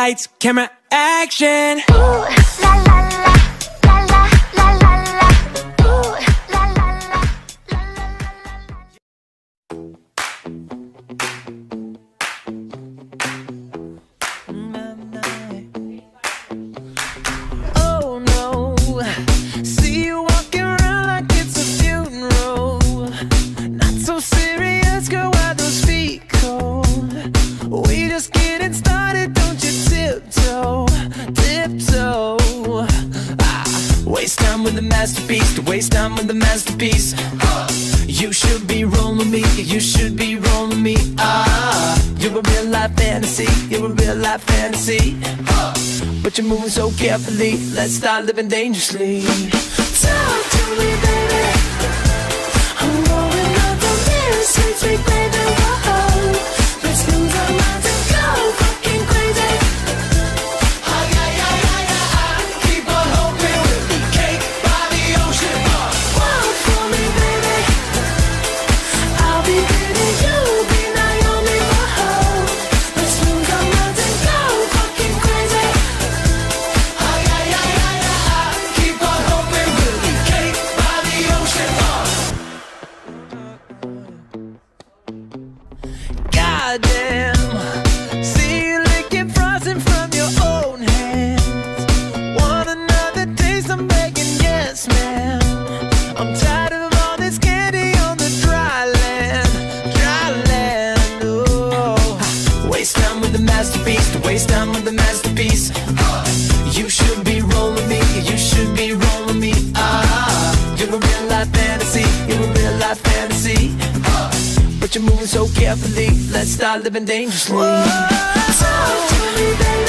Lights, camera, action. Ooh, time with the masterpiece, to waste time with the masterpiece. You should be rolling me, you should be rolling me. Ah, you're a real life fantasy, you're a real life fantasy. But you're moving so carefully. Let's start living dangerously. Talk to me, baby. See you licking from your own hands. Want another taste? I'm begging, yes. I'm tired of all this candy on the dry land, dry land. Oh, waste time with the masterpiece, waste time with the masterpiece. But you're moving so carefully, let's start living dangerously. To me, baby.